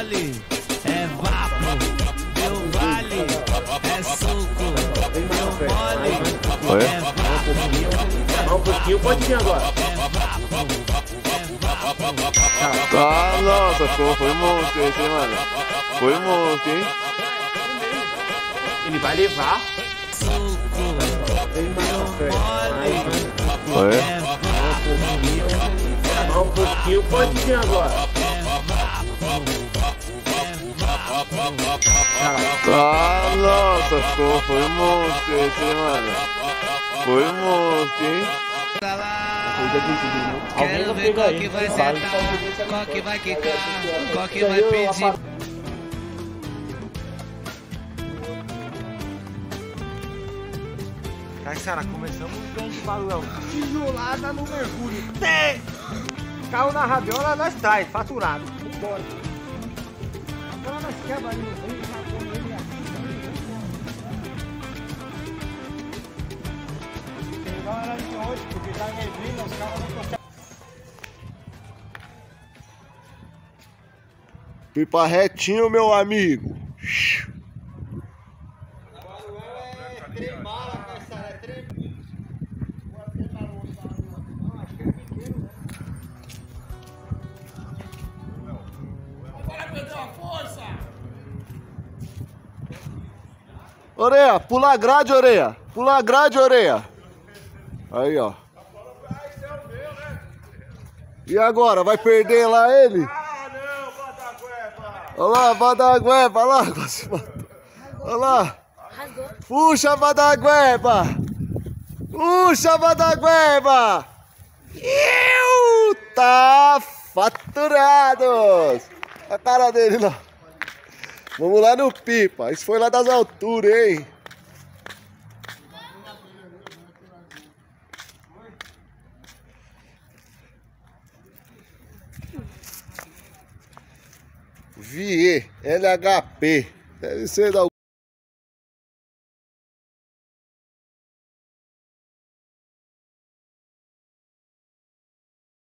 mole, é vapo. Meu vale, é suco. Meu mole, Oi? é vapo. Um pouquinho, pode vir agora. Ah, nossa, foi monstro esse, hein, mano? Foi monstro, hein? Ele vai levar. Oi? é. Um pouquinho, pode vir agora. Ah, nossa, ficou, foi monstro esse, mano? Foi monstro, hein? Quero ver qual que vai sentar, qual que vai quicar, qual que vai pedir. Caissara, começamos bem de balão. Tijolada no mergulho. Tem! Caiu na rabiola, nós traz, faturado. Bora. Agora de hoje, porque tá os. Pipa retinho, meu amigo. Oreia, pula a grade, Oreia. Pula a grade, Oreia. Aí, ó. E agora, vai perder lá ele? Olha lá, Badagueba, olha lá. Olha lá. Puxa, Badagueba. Puxa, Badagueba. Tá faturados. A cara dele lá. Vamos lá no pipa. Isso foi lá das alturas, hein? VE, LHP. Deve ser da